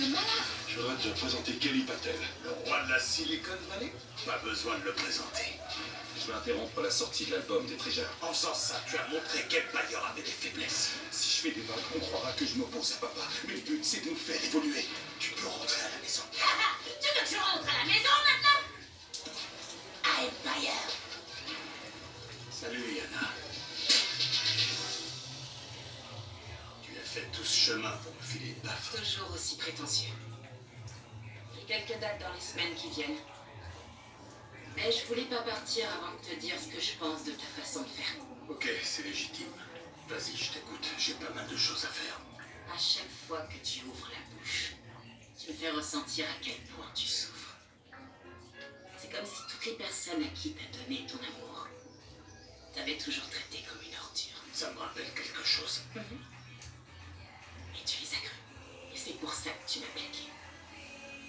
Je voudrais te présenter Kelly Patel. Le roi de la Silicon Valley? Pas besoin de le présenter. Je vais interrompre la sortie de l'album des Trésors. En faisant ça, tu as montré qu'Empire avait des faiblesses. Si je fais des vagues, on croira que je m'oppose à papa. Mais le but, c'est de nous faire évoluer. Tu peux rentrer à la maison. tu veux que je rentre à la maison maintenant? À Empire. Salut, tout ce chemin pour me filer une baffe. Toujours aussi prétentieux. J'ai quelques dates dans les semaines qui viennent. Mais je voulais pas partir avant de te dire ce que je pense de ta façon de faire. Ok, c'est légitime. Vas-y, je t'écoute. J'ai pas mal de choses à faire. À chaque fois que tu ouvres la bouche, tu me fais ressentir à quel point tu souffres. C'est comme si toutes les personnes à qui t'as donné ton amour t'avaient toujours traité comme une ordure. Ça me rappelle quelque chose. Et c'est pour ça que tu m'as plaqué.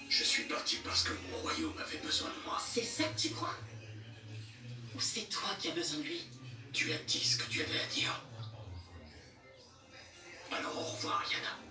Je suis parti parce que mon royaume avait besoin de moi. C'est ça que tu crois? Ou c'est toi qui as besoin de lui? Tu as dit ce que tu avais à dire. Alors au revoir, Yana.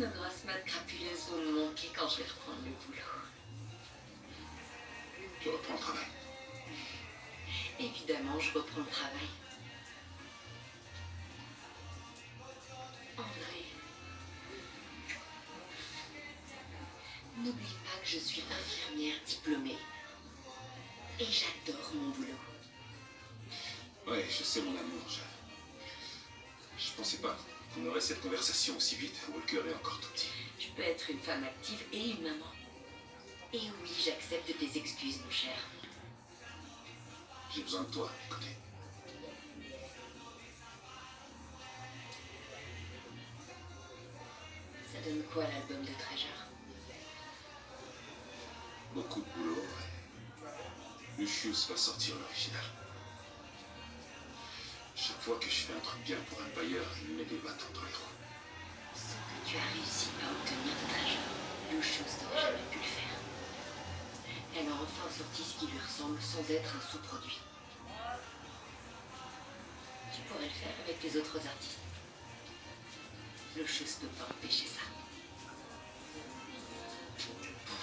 Nos grosses maths crapuleuses vont me manquer quand je vais reprendre le boulot. Tu reprends le travail. Évidemment, je reprends le travail. André, n'oublie pas que je suis infirmière diplômée. Et j'adore mon boulot. Ouais, je sais, mon amour. Je, je pensais pas qu'on aurait cette conversation aussi vite. Walker est encore tout petit. Je peux être une femme active et une maman. Et oui, j'accepte tes excuses, mon cher. J'ai besoin de toi, écoutez. Ça donne quoi l'album de Treasure? Beaucoup de boulot, ouais. Lucius va sortir l'original. Fois que je fais un truc bien pour Empire, il met des bâtons dans les roues. Ce que tu as réussi à obtenir de Treasure, Lucius n'aurait jamais pu le faire. Elle a enfin sorti ce qui lui ressemble sans être un sous-produit. Tu pourrais le faire avec les autres artistes. Lucius ne peut pas empêcher